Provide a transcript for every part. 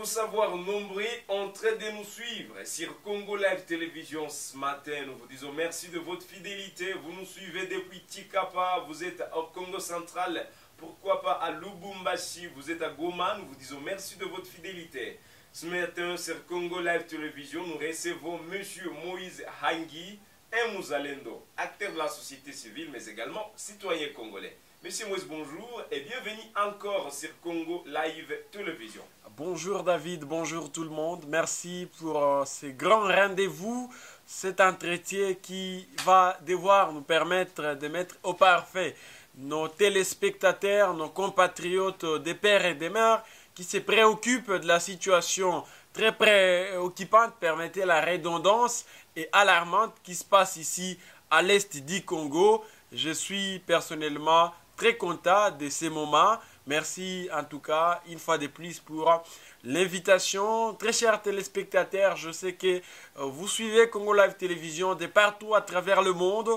vous savoir nombreux en train de nous suivre sur Congo Live Télévision ce matin. Nous vous disons merci de votre fidélité. Vous nous suivez depuis Tikapa, vous êtes au Congo central, pourquoi pas à Lubumbashi, vous êtes à Goma. Nous vous disons merci de votre fidélité. Ce matin sur Congo Live Télévision, nous recevons Monsieur Moïse Hangui, un Mouzalendo, acteur de la société civile, mais également citoyen congolais. Monsieur Moïse, bonjour et bienvenue encore sur Congo Live Télévision. Bonjour David, bonjour tout le monde. Merci pour euh, ce grand rendez-vous, cet entretien qui va devoir nous permettre de mettre au parfait nos téléspectateurs, nos compatriotes des pères et des mères qui se préoccupent de la situation très préoccupante, permettez la redondance et alarmante qui se passe ici à l'est du Congo. Je suis personnellement très content de ces moments. Merci en tout cas une fois de plus pour l'invitation. Très chers téléspectateurs, je sais que euh, vous suivez Congo Live Télévision de partout à travers le monde.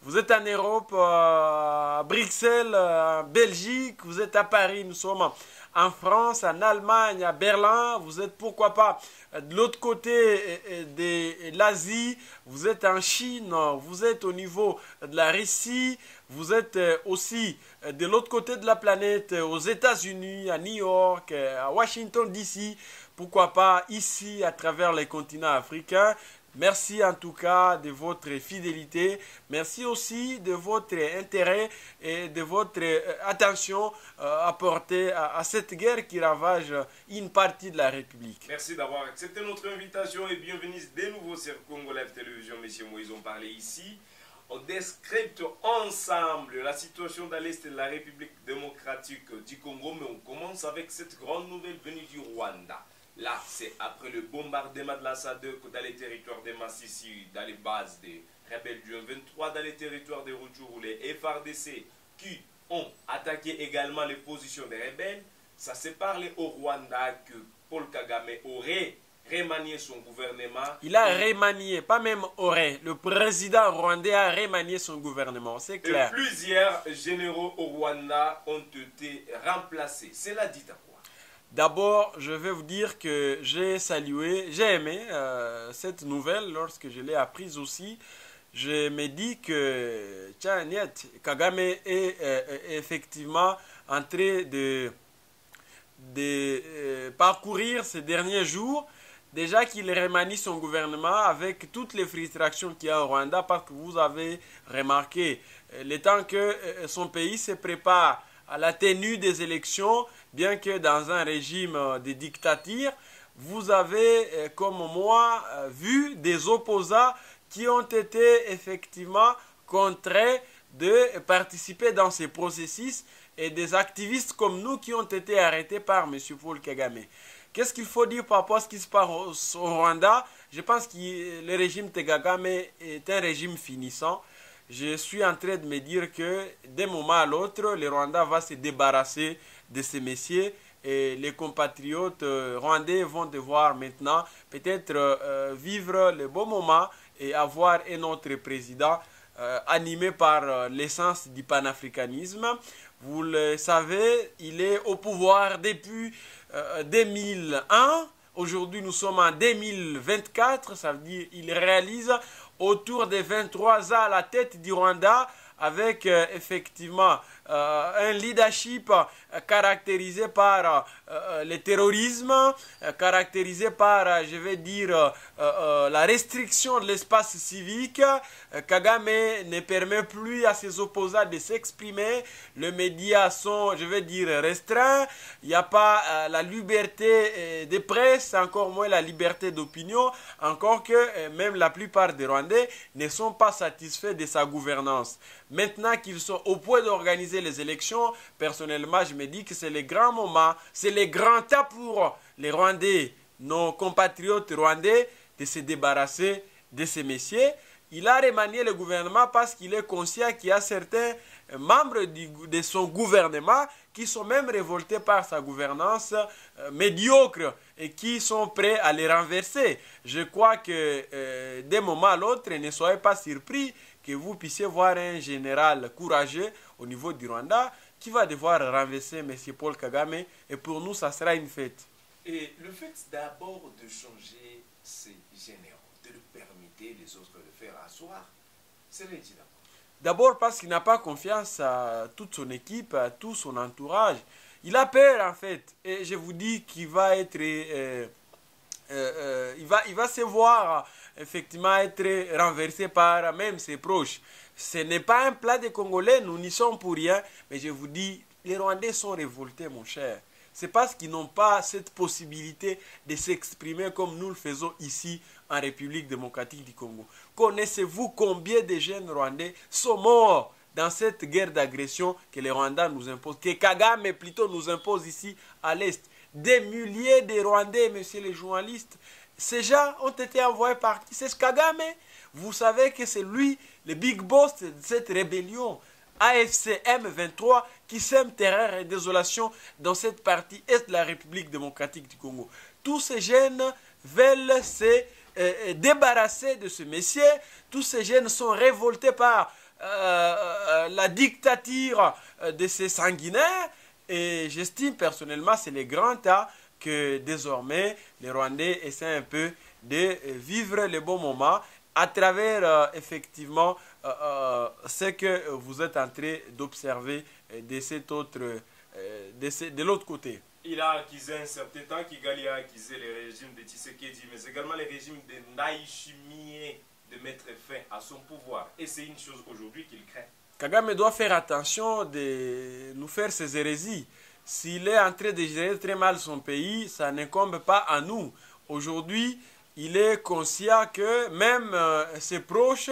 Vous êtes en Europe, euh, Bruxelles, en Belgique, vous êtes à Paris, nous sommes en France, en Allemagne, à Berlin, vous êtes pourquoi pas de l'autre côté de l'Asie, vous êtes en Chine, vous êtes au niveau de la Russie, vous êtes euh, aussi de l'autre côté de la planète, aux États-Unis, à New York, à Washington DC, pourquoi pas ici à travers les continents africains. Merci en tout cas de votre fidélité. Merci aussi de votre intérêt et de votre euh, attention euh, apportée à, cette guerre qui ravage une partie de la République. Merci d'avoir accepté notre invitation et bienvenue de nouveau sur Congo Live Télévision. Messieurs Moïse, on parlait ici. On descripte ensemble la situation dans l'Est de la République démocratique du Congo, mais on commence avec cette grande nouvelle venue du Rwanda. Là, c'est après le bombardement de l'Assadeur dans les territoires de Massissi, dans les bases des rebelles du 23, dans les territoires de Rutshuru, les FRDC qui ont attaqué également les positions des rebelles. Ça s'est parlé au Rwanda que Paul Kagame aurait remanié son gouvernement. Il a remanié, pas même aurait. Le président rwandais a remanié son gouvernement, c'est clair. Et plusieurs généraux au Rwanda ont été remplacés. Cela dit à quoi? D'abord, je vais vous dire que j'ai salué, j'ai aimé euh, cette nouvelle lorsque je l'ai apprise aussi. Je me dis que tiens, Kagame est, euh, effectivement en train de, de euh, parcourir ces derniers jours. Déjà qu'il remanie son gouvernement avec toutes les frustrations qu'il y a au Rwanda, parce que vous avez remarqué, le temps que son pays se prépare à la tenue des élections, bien que dans un régime euh, de dictature, vous avez, euh, comme moi, euh, vu des opposants qui ont été effectivement contraints de participer dans ces processus et des activistes comme nous qui ont été arrêtés par M. Paul Kagame. Qu'est-ce qu'il faut dire par rapport à ce qui se passe au Rwanda? Je pense que le régime de Kagame est un régime finissant je suis en train de me dire que d'un moment à l'autre, le Rwanda va se débarrasser de ces messieurs et les compatriotes euh, rwandais vont devoir maintenant peut-être euh, vivre le bon moment et avoir un autre président euh, animé par l'essence du panafricanisme. Vous le savez, il est au pouvoir depuis 2001. Aujourd'hui, nous sommes en 2024, ça veut dire qu'il réalise autour des 23 ans à la tête du Rwanda avec euh, effectivement euh, un leadership euh, caractérisé par le terrorisme, caractérisé par, je vais dire, la restriction de l'espace civique. Kagame ne permet plus à ses opposants de s'exprimer. Les médias sont, je vais dire, restreints. Il n'y a pas la liberté de presse, encore moins la liberté d'opinion, encore que même la plupart des Rwandais ne sont pas satisfaits de sa gouvernance. Maintenant qu'ils sont au point d'organiser les élections, personnellement, je me dis que c'est le grand moment, c'est le grand temps pour les Rwandais, nos compatriotes rwandais, de se débarrasser de ces messieurs. Il a remanié le gouvernement parce qu'il est conscient qu'il y a certains membres de son gouvernement qui sont même révoltés par sa gouvernance euh, médiocre et qui sont prêts à les renverser. Je crois que euh, d'un moment à l'autre, ne soyez pas surpris que vous puissiez voir un général courageux au niveau du Rwanda qui va devoir renverser M. Paul Kagame et pour nous, ça sera une fête. Et le fait d'abord de changer ces généraux, de le permettre les autres de faire asseoir, c'est dit D'abord parce qu'il n'a pas confiance à toute son équipe, à tout son entourage. Il a peur en fait. Et je vous dis qu'il va être... Euh, euh, euh, il, va, il va se voir effectivement être renversé par même ses proches. Ce n'est pas un plat des Congolais, nous n'y sommes pour rien. Mais je vous dis, les Rwandais sont révoltés, mon cher. C'est parce qu'ils n'ont pas cette possibilité de s'exprimer comme nous le faisons ici en République démocratique du Congo. Connaissez-vous combien de jeunes Rwandais sont morts dans cette guerre d'agression que les Rwandais nous imposent, que Kagame plutôt nous impose ici à l'Est? Des milliers de Rwandais, messieurs les journalistes, ces gens ont été envoyés par qui C'est Kagame. Vous savez que c'est lui, le big boss de cette rébellion. AFC M23 qui sème terreur et désolation dans cette partie est de la République démocratique du Congo. Tous ces jeunes veulent se euh, euh, débarrasser de ce messier. Tous ces jeunes sont révoltés par euh, la dictature de ces sanguinaires. Et j'estime personnellement, c'est le grand tas que désormais les Rwandais essaient un peu de vivre les bons moments à travers effectivement ce que vous êtes en train d'observer de cet autre de, de l'autre côté il a acquis un certain temps, Kigali a acquis les régimes de Tshisekedi, mais également les régimes de Naïchimie de mettre fin à son pouvoir. Et c'est une chose aujourd'hui qu'il craint. Kagame doit faire attention de nous faire ses hérésies. S'il est en train de gérer très mal son pays, ça n'incombe pas à nous. Aujourd'hui, il est conscient que même euh, ses proches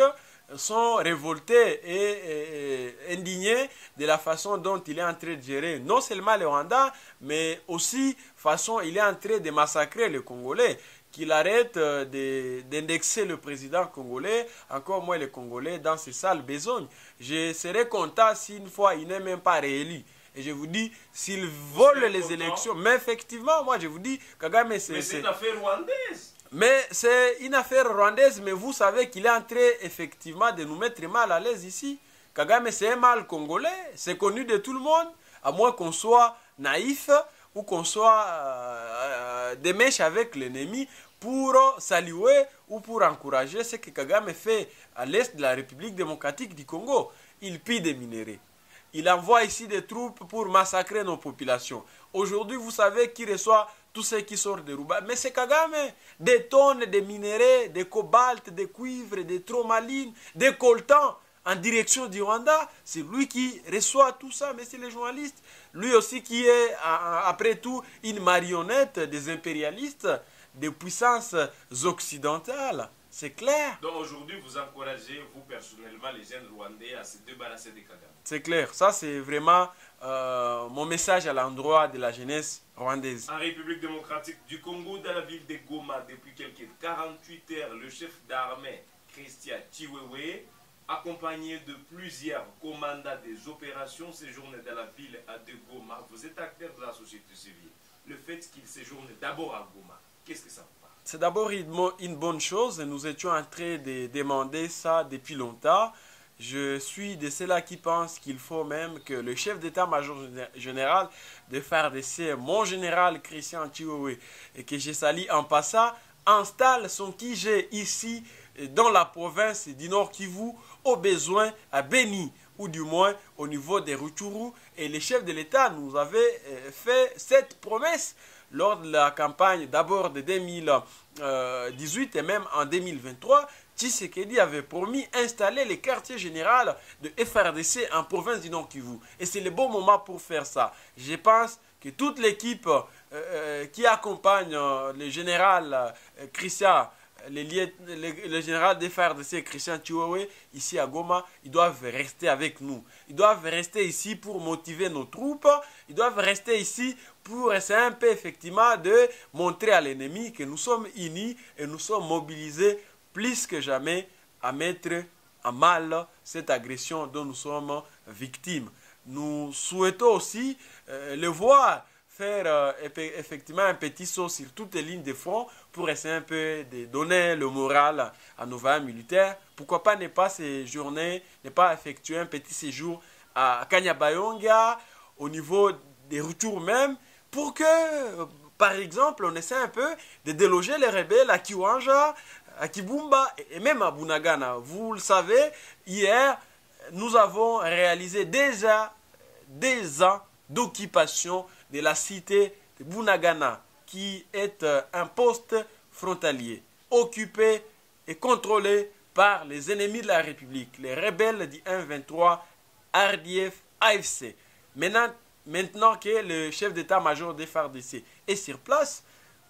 sont révoltés et, indignés de la façon dont il est en train de gérer non seulement le Rwanda, mais aussi façon il est en train de massacrer les Congolais qu'il arrête euh, d'indexer le président congolais, encore moins les Congolais, dans ces sales besognes. Je serais content si une fois il n'est même pas réélu. Et je vous dis, s'il vole les élections, mais effectivement, moi je vous dis, Kagame c'est... Mais c'est une affaire rwandaise. Mais c'est une affaire rwandaise, mais vous savez qu'il est en train effectivement de nous mettre mal à l'aise ici. Kagame, c'est un mal congolais, c'est connu de tout le monde, à moins qu'on soit naïf ou qu'on soit euh, des mèches avec l'ennemi pour saluer ou pour encourager ce que Kagame fait à l'est de la République démocratique du Congo. Il pille des minéraux. Il envoie ici des troupes pour massacrer nos populations. Aujourd'hui, vous savez qui reçoit tout ce qui sort de Rouba. Mais c'est Kagame. Des tonnes de minéraux, de cobalt, de cuivre, de tromaline, de coltan en direction du Rwanda. C'est lui qui reçoit tout ça, mais c'est les journalistes. Lui aussi qui est, après tout, une marionnette des impérialistes, des puissances occidentales. C'est clair. Donc aujourd'hui, vous encouragez, vous personnellement, les jeunes rwandais à se débarrasser de Kagame. C'est clair. Ça, c'est vraiment euh, mon message à l'endroit de la jeunesse rwandaise. En République démocratique du Congo, dans la ville de Goma, depuis quelques 48 heures, le chef d'armée, Christian Chiwewe, accompagné de plusieurs commandants des opérations, séjourne dans la ville de Goma. Vous êtes acteur de la société civile. Le fait qu'il séjourne d'abord à Goma, qu'est-ce que ça C'est d'abord une bonne chose. Nous étions en train de demander ça depuis longtemps. Je suis de ceux-là qui pensent qu'il faut même que le chef d'état-major général de FARDC, mon général Christian Chiwewe, et que je salue en passant, installe son QG ici dans la province du Nord Kivu, au besoin à Beni, ou du moins au niveau des Rutshuru. Et le chef de l'État nous avait euh, fait cette promesse lors de la campagne d'abord de 2018 et même en 2023 Tshisekedi avait promis installer les quartiers généraux de FRDC en province du Nord Kivu. Et c'est le bon moment pour faire ça. Je pense que toute l'équipe euh, euh, qui accompagne euh, le général Christian, le, le, général de FRDC, Christian Chihuahua, ici à Goma, ils doivent rester avec nous. Ils doivent rester ici pour motiver nos troupes. Ils doivent rester ici pour essayer un peu effectivement de montrer à l'ennemi que nous sommes unis et nous sommes mobilisés plus que jamais à mettre à mal cette agression dont nous sommes victimes. Nous souhaitons aussi euh, le voir faire euh, effectivement un petit saut sur toutes les lignes de front pour essayer un peu de donner le moral à nos vaillants militaires. Pourquoi pas ne pas séjourner, ne pas effectuer un petit séjour à Kanyabayonga, au niveau des retours même, pour que Par exemple, on essaie un peu de déloger les rebelles à Kiwanja, à Kibumba et même à Bunagana. Vous le savez, hier, nous avons réalisé déjà des ans d'occupation de la cité de Bunagana, qui est euh, un poste frontalier, occupé et contrôlé par les ennemis de la République, les rebelles du 1-23, RDF, AFC. Maintenant, maintenant que le chef d'état-major des FARDC est sur place,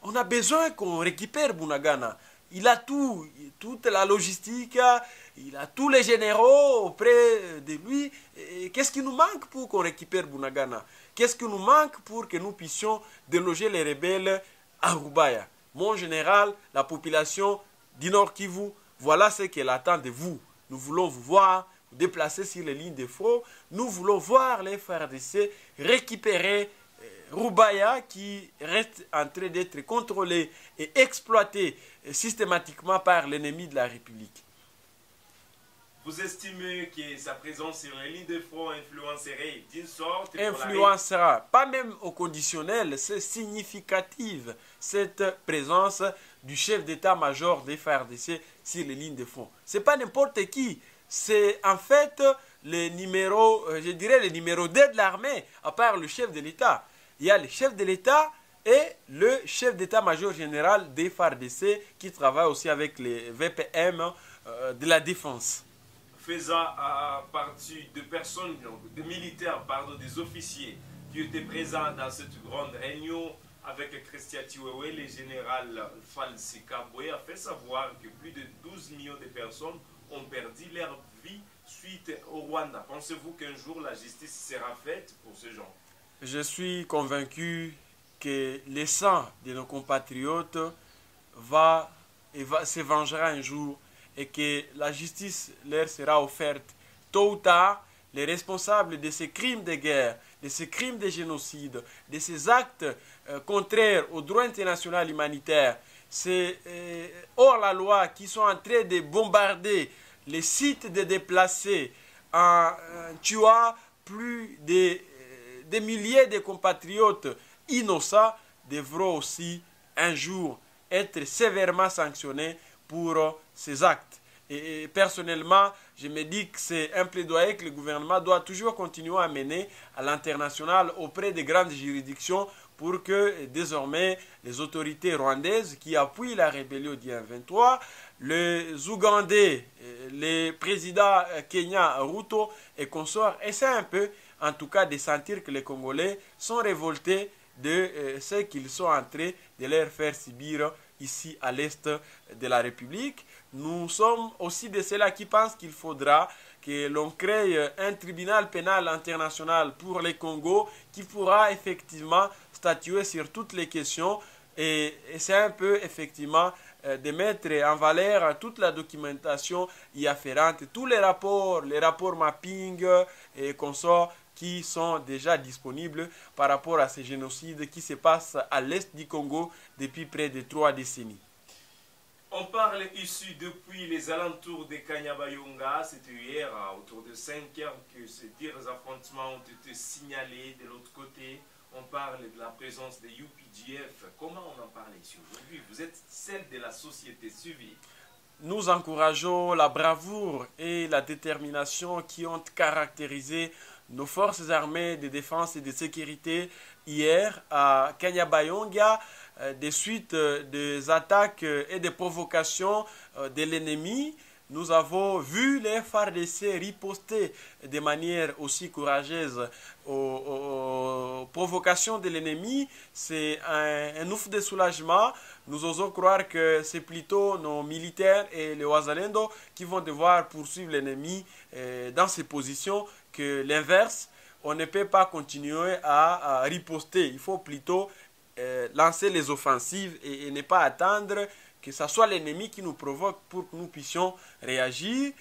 on a besoin qu'on récupère Bunagana. Il a tout, toute la logistique, il a tous les généraux auprès de lui. Qu'est-ce qui nous manque pour qu'on récupère Bunagana? Qu'est-ce qui nous manque pour que nous puissions déloger les rebelles à Rubaya Mon général, la population du Nord Kivu, voilà ce qu'elle attend de vous. Nous voulons vous voir déplacer sur les lignes de front. Nous voulons voir les FRDC récupérer euh, Rubaya qui reste en train d'être contrôlé et exploité euh, systématiquement par l'ennemi de la République. Vous estimez que sa présence sur les lignes de front influencerait d'une sorte Influencera, pas même au conditionnel, c'est significatif cette présence du chef d'état-major des FARDC sur les lignes de front. C'est pas n'importe qui, c'est en fait le numéro, euh, je dirais le numéro 2 de l'armée, à part le chef de l'État. Il y a le chef de l'État et le chef d'état-major général des FARDC qui travaille aussi avec les VPM euh, de la défense faisant partie de personnes, de militaires, pardon, des officiers qui étaient présents dans cette grande réunion avec Christian Tiwewe, le général Falsi Kabwe a fait savoir que plus de 12 millions de personnes ont perdu leur vie suite au Rwanda. Pensez-vous qu'un jour la justice sera faite pour ce genre Je suis convaincu que le sang de nos compatriotes va, se vengera un jour et que la justice leur sera offerte. Tôt ou tard, les responsables de ces crimes de guerre, de ces crimes de génocide, de ces actes euh, contraires au droit international humanitaire, c'est euh, hors la loi qui sont en train de bombarder les sites de déplacés en, tuant plus de euh, des milliers de compatriotes innocents devront aussi un jour être sévèrement sanctionnés pour ces actes. Et personnellement, je me dis que c'est un plaidoyer que le gouvernement doit toujours continuer à mener à l'international auprès des grandes juridictions pour que désormais les autorités rwandaises qui appuient la rébellion du 23, les Ougandais, les présidents Kenya, Ruto et consorts essaient un peu, en tout cas, de sentir que les Congolais sont révoltés de euh, ce qu'ils sont en train de leur faire subir ici à l'est de la République. Nous sommes aussi de ceux-là qui pensent qu'il faudra que l'on crée un tribunal pénal international pour les Congo qui pourra effectivement statuer sur toutes les questions et, c'est un peu effectivement euh, de mettre en valeur toute la documentation y afférente, tous les rapports, les rapports mapping et consorts qui sont déjà disponibles par rapport à ces génocides qui se passent à l'est du Congo depuis près de trois décennies. On parle ici depuis les alentours de Kanyabayonga. C'était hier, autour de 5 heures, que ces dires affrontements ont été signalés. De l'autre côté, on parle de la présence des UPGF. Comment on en parle ici aujourd'hui? Vous êtes celle de la société civile. Nous encourageons la bravoure et la détermination qui ont caractérisé nos forces armées de défense et de sécurité hier à Kanyabayonga euh, des suites euh, des attaques euh, et des provocations de l'ennemi. Nous avons vu les FARDC riposter de manière aussi courageuse aux, provocations de l'ennemi. C'est un, ouf de soulagement. Nous osons croire que c'est plutôt nos militaires et les Ouazalendo qui vont devoir poursuivre l'ennemi dans ces positions que l'inverse, on ne peut pas continuer à, riposter. Il faut plutôt euh, lancer les offensives et, ne pas attendre que ce soit l'ennemi qui nous provoque pour que nous puissions réagir.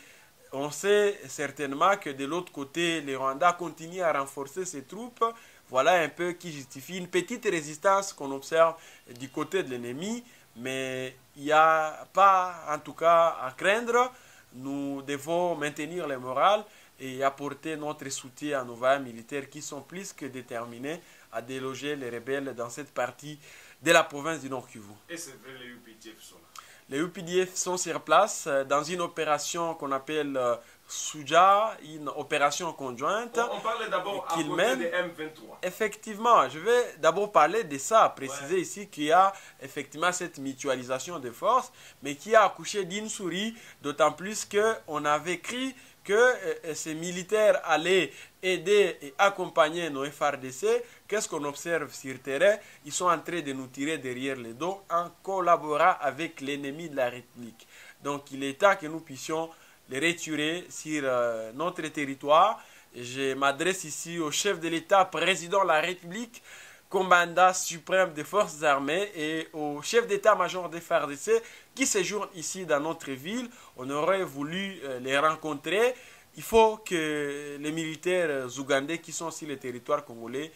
On sait certainement que de l'autre côté, les Rwandais continuent à renforcer ses troupes. Voilà un peu qui justifie une petite résistance qu'on observe du côté de l'ennemi, mais il n'y a pas en tout cas à craindre. Nous devons maintenir le moral et apporter notre soutien à nos vaillants militaires qui sont plus que déterminés à déloger les rebelles dans cette partie de la province du Nord Kivu. Et c'est vrai, les UPDF sont là. Les UPDF sont sur place euh, dans une opération qu'on appelle euh, Souja, une opération conjointe. On, on parle d'abord à mène. des M23. Effectivement, je vais d'abord parler de ça, préciser ici qu'il y a effectivement cette mutualisation de forces, mais qui a accouché d'une souris, d'autant plus qu'on avait écrit que euh, ces militaires allaient aider et accompagner nos FRDC. Qu'est-ce qu'on observe sur terrain? Ils sont en train de nous tirer derrière les dos en collaborant avec l'ennemi de la République. Donc il est temps que nous puissions les retirer sur euh, notre territoire. Je m'adresse ici au chef de l'État, président de la République, commandant suprême des forces armées et au chef d'état-major des FARDC qui séjournent ici dans notre ville. On aurait voulu euh, les rencontrer. Il faut que les militaires ougandais qui sont sur le territoire congolais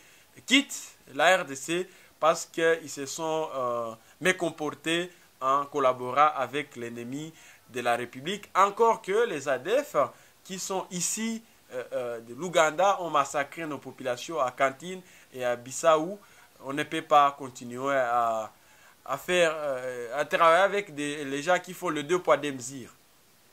quittent la RDC parce qu'ils se sont euh, mécomportés en collaborant avec l'ennemi de la République. Encore que les ADF qui sont ici euh, de l'Ouganda ont massacré nos populations à Kantine et à Bissau. On ne peut pas continuer à, à faire, euh, à travailler avec des, les gens qui font le deux poids deux mesures.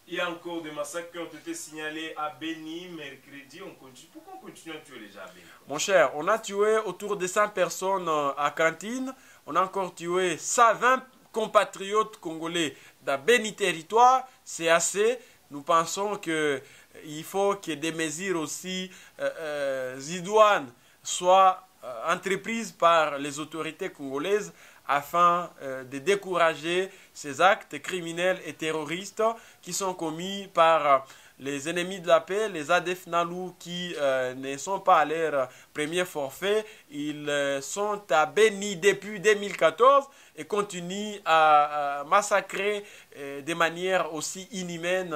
Il y a encore des massacres qui ont été signalés à Beni mercredi. On continue. Pourquoi on continue à tuer les gens à Beni? Mon cher, on a tué autour de 100 personnes euh, à Cantine. On a encore tué 120 compatriotes congolais dans Béni territoire. C'est assez. Nous pensons que euh, faut que des mesures aussi euh, euh, idoines soient euh, entreprises par les autorités congolaises afin euh, de décourager ces actes criminels et terroristes qui sont commis par euh, les ennemis de la paix, les ADF Nalou qui ne sont pas à leur premier forfait. Ils sont à depuis 2014 et continuent à, massacrer de manière aussi inhumaine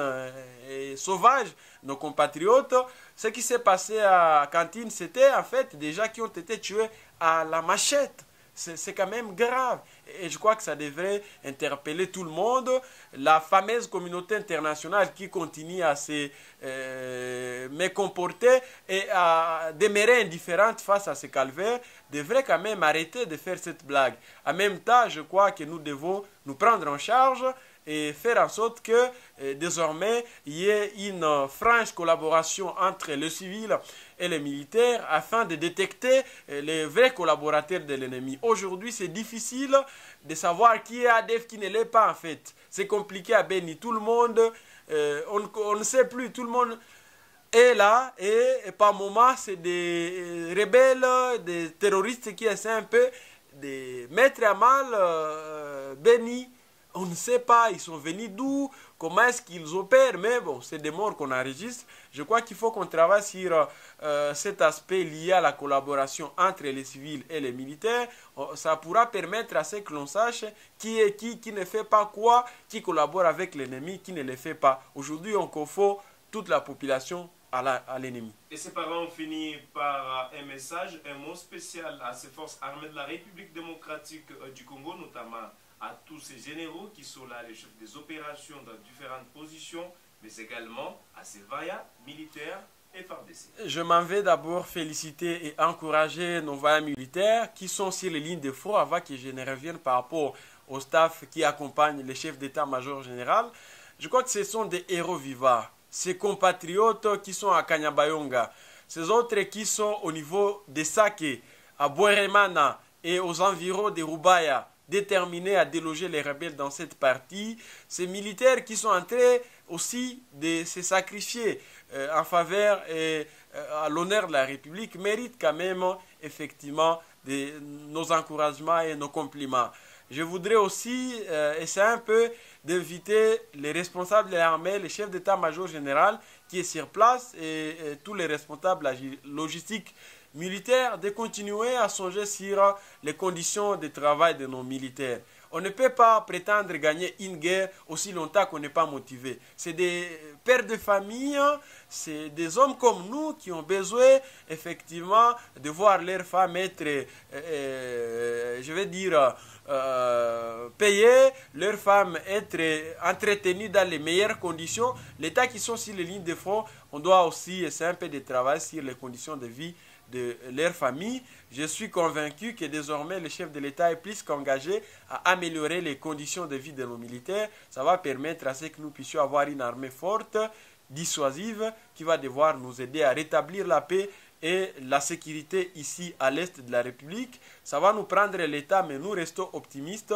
et sauvage nos compatriotes. Ce qui s'est passé à Cantine, c'était en fait des gens qui ont été tués à la machette. C'est quand même grave. Et je crois que ça devrait interpeller tout le monde. La fameuse communauté internationale qui continue à se euh, mécomporter et à demeurer indifférente face à ce calvaire devrait quand même arrêter de faire cette blague. En même temps, je crois que nous devons nous prendre en charge et faire en sorte que euh, désormais il y ait une franche collaboration entre le civil et les militaires afin de détecter euh, les vrais collaborateurs de l'ennemi. Aujourd'hui, c'est difficile de savoir qui est ADF, qui ne l'est pas en fait. C'est compliqué à Beni. Tout le monde, euh, on, ne sait plus, tout le monde est là et, par moments c'est des rebelles, des terroristes qui essaient un peu de mettre à mal euh, Beni. On ne sait pas, ils sont venus d'où, comment est-ce qu'ils opèrent, mais bon, c'est des morts qu'on enregistre. Je crois qu'il faut qu'on travaille sur euh, cet aspect lié à la collaboration entre les civils et les militaires. Oh, Ça pourra permettre à ce que l'on sache qui est qui, qui ne fait pas quoi, qui collabore avec l'ennemi, qui ne le fait pas. Aujourd'hui, on confond toute la population à l'ennemi. Et ces parents ont fini par euh, un message, un mot spécial à ces forces armées de la République démocratique euh, du Congo, notamment à tous ces généraux qui sont là, les chefs des opérations dans différentes positions, mais également à ces vaillants militaires et FARDC. Je m'en vais d'abord féliciter et encourager nos vaillants militaires qui sont sur les lignes de front avant que je ne revienne par rapport au staff qui accompagne les chefs d'état-major général. Je crois que ce sont des héros vivants. Ces compatriotes qui sont à Kanyabayonga, ces autres qui sont au niveau de Sake, à Bweremana et aux environs de Rubaya, déterminés à déloger les rebelles dans cette partie. Ces militaires qui sont en train aussi de se sacrifier euh, en faveur et euh, à l'honneur de la République méritent quand même effectivement de, nos encouragements et nos compliments. Je voudrais aussi euh, essayer un peu d'inviter les responsables de l'armée, les chefs d'état-major général qui est sur place et, tous les responsables logistiques militaires de continuer à songer sur les conditions de travail de nos militaires. On ne peut pas prétendre gagner une guerre aussi longtemps qu'on n'est pas motivé. C'est des pères de famille, c'est des hommes comme nous qui ont besoin effectivement de voir leurs femmes être, euh, euh, je vais dire, euh, payées, leurs femmes être entretenues dans les meilleures conditions. L'État qui sont sur les lignes de front, on doit aussi essayer un peu de travailler sur les conditions de vie de leur famille. Je suis convaincu que désormais le chef de l'État est plus qu'engagé à améliorer les conditions de vie de nos militaires. Ça va permettre à ce que nous puissions avoir une armée forte, dissuasive, qui va devoir nous aider à rétablir la paix et la sécurité ici à l'est de la République. Ça va nous prendre l'État, mais nous restons optimistes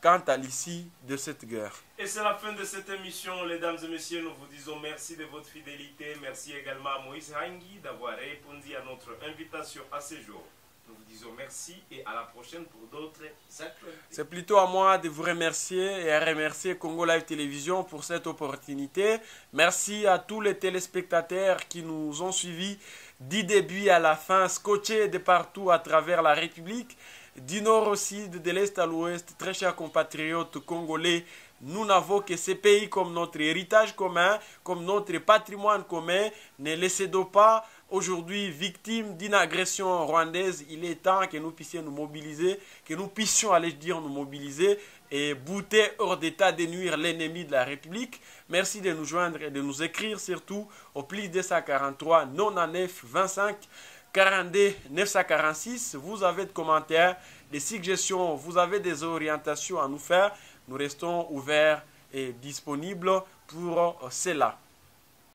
quant à l'issue de cette guerre. Et c'est la fin de cette émission, mesdames et messieurs. Nous vous disons merci de votre fidélité. Merci également à Moïse Hangui d'avoir répondu à notre invitation à ce jour. Nous vous disons merci et à la prochaine pour d'autres actualités. C'est plutôt à moi de vous remercier et à remercier Congo Live Télévision pour cette opportunité. Merci à tous les téléspectateurs qui nous ont suivis du début à la fin, scotchés de partout à travers la République du nord au sud, de l'est à l'ouest, très chers compatriotes congolais, nous n'avons que ces pays comme notre héritage commun, comme notre patrimoine commun. Ne laissez donc pas aujourd'hui victimes d'une agression rwandaise. Il est temps que nous puissions nous mobiliser, que nous puissions, aller dire, nous mobiliser et bouter hors d'état de nuire l'ennemi de la République. Merci de nous joindre et de nous écrire surtout au plus 243 99 25 42 946. Vous avez des commentaires, des suggestions, vous avez des orientations à nous faire. Nous restons ouverts et disponibles pour cela.